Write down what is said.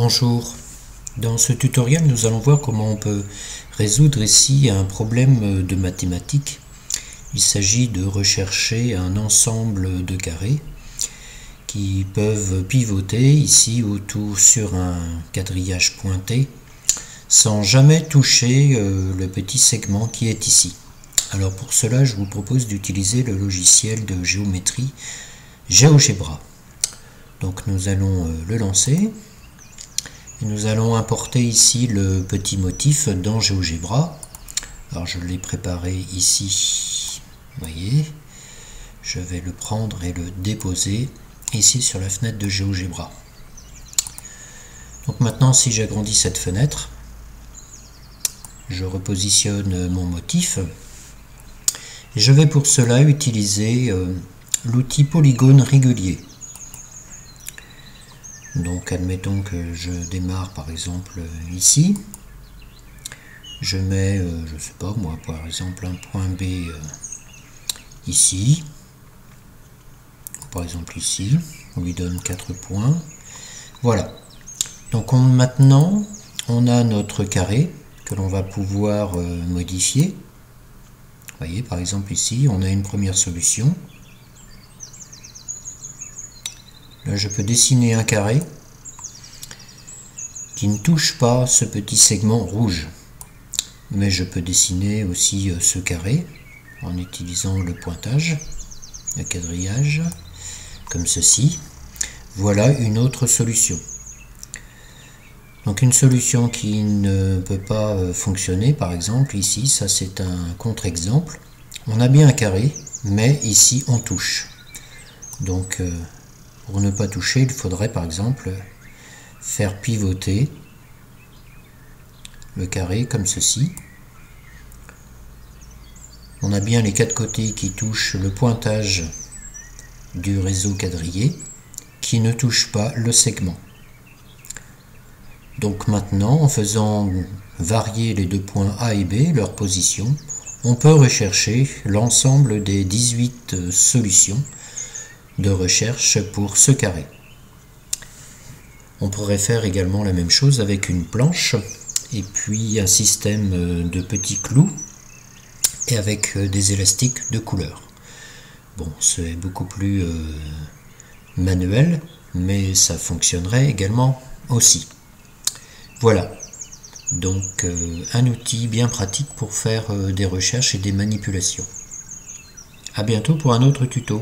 Bonjour, dans ce tutoriel nous allons voir comment on peut résoudre ici un problème de mathématiques. Il s'agit de rechercher un ensemble de carrés qui peuvent pivoter ici autour sur un quadrillage pointé sans jamais toucher euh, le petit segment qui est ici. Alors pour cela je vous propose d'utiliser le logiciel de géométrie GeoGebra. Donc nous allons euh, le lancer nous allons importer ici le petit motif dans GeoGebra. Alors je l'ai préparé ici, vous voyez. Je vais le prendre et le déposer ici sur la fenêtre de GeoGebra. Donc maintenant si j'agrandis cette fenêtre, je repositionne mon motif. Je vais pour cela utiliser euh, l'outil polygone régulier. Donc admettons que je démarre par exemple ici. Je mets, euh, je sais pas moi, par exemple un point B euh, ici. Par exemple ici, on lui donne 4 points. Voilà. Donc maintenant, on a notre carré que l'on va pouvoir euh, modifier. Vous voyez, par exemple ici, on a une première solution. Je peux dessiner un carré qui ne touche pas ce petit segment rouge. Mais je peux dessiner aussi euh, ce carré en utilisant le pointage, le quadrillage, comme ceci. Voilà une autre solution. Donc une solution qui ne peut pas euh, fonctionner, par exemple ici, ça c'est un contre-exemple. On a bien un carré, mais ici on touche. Donc euh, pour ne pas toucher, il faudrait par exemple faire pivoter le carré comme ceci. On a bien les quatre côtés qui touchent le pointage du réseau quadrillé qui ne touche pas le segment. Donc maintenant, en faisant varier les deux points A et B, leur position, on peut rechercher l'ensemble des 18 solutions de recherche pour ce carré. On pourrait faire également la même chose avec une planche et puis un système de petits clous et avec des élastiques de couleur. Bon, c'est beaucoup plus euh, manuel, mais ça fonctionnerait également aussi. Voilà, donc euh, un outil bien pratique pour faire euh, des recherches et des manipulations. A bientôt pour un autre tuto.